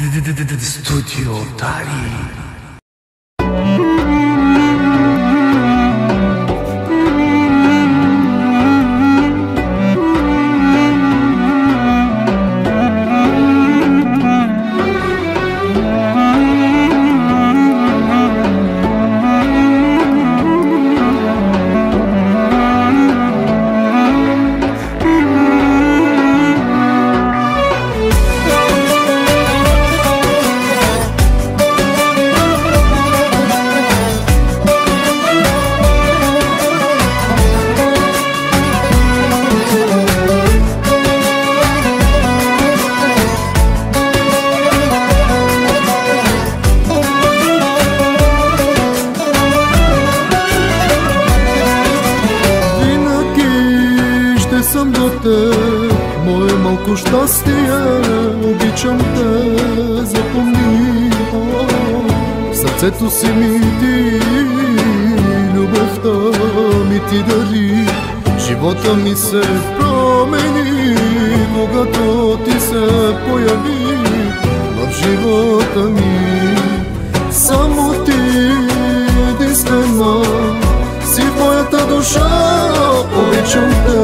ストゥディオダリー те, мое малко щастие, обичам те, запомни. В сърцето си ми ти, любовта ми ти дари, живота ми се промени, когато ти се появи в живота ми. Само ти единствена си в моята душа, обичам те,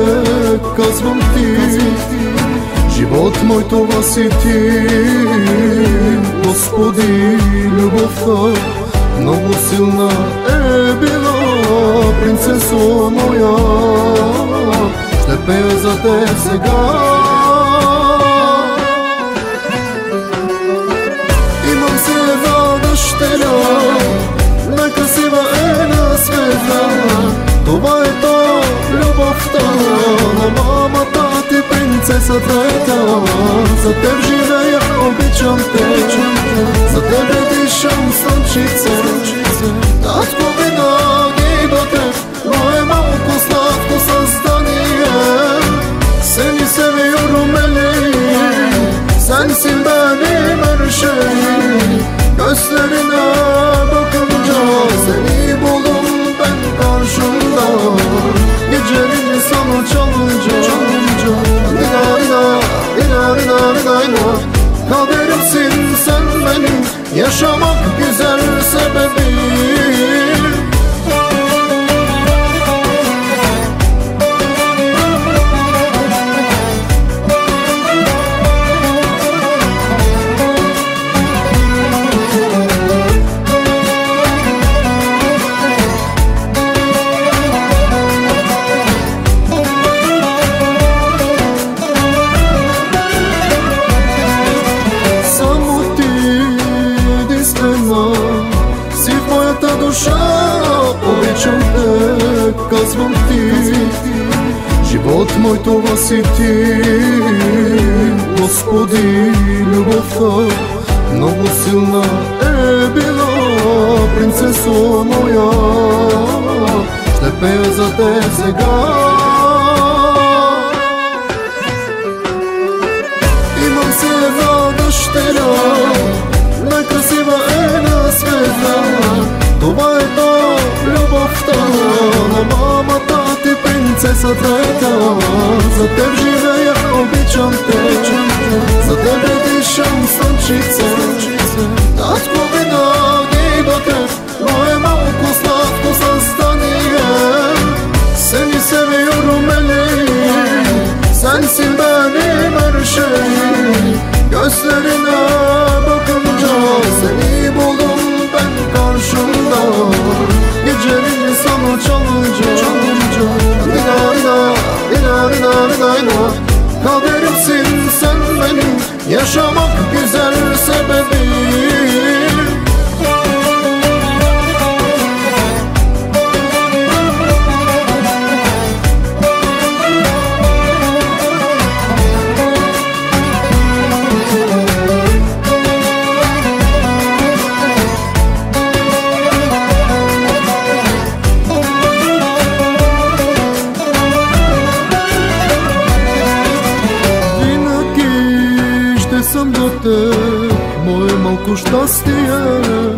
казвам ти Живот мой това си ти Господи, любовта много силна е била Принцесо моя. Ще пея за те сега سطرتا سطر جيرايا قلبي جنبي سطر بدي الشمس تنشيت تاتكو بناقي بطر Doyamam kusla kusastaneye Seni seviyorum eleğim Sensin benim her şeyim Gözlerine benim Kaderimsin sen benim. Yaşamak güzel sebebi. Единствена си в моята душа Обичам те, казвам ти. Живот мой това си ти Господи, любовта много силна е била. Принцесо моя Ще пея за те сега za tebą, za te żywe ja obieczam te, za tebe dyszam stączycę, nad głowy nogi do krew, moje mało kustatku zastaniye, seni seviyorum eleğim, sensin benim her şeyim, gözlerine теб Мое малко щастие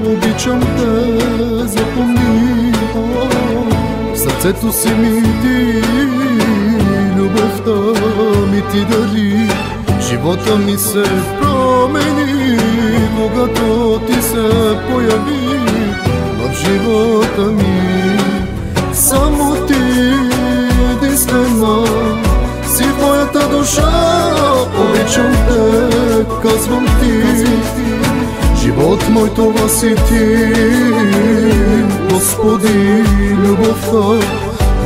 Обичам те, запомни. Сърцето си ми ти Любовта ми ти дари. Живота ми се промени когато ти се появи. В живота ми. Само ти единствена си в моята душа, обичам те, казвам ти. Живот мой това си ти, Господи, любовта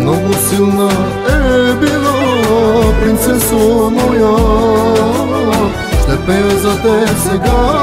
много силна е била, принцесо моя. Ще пея за те сега,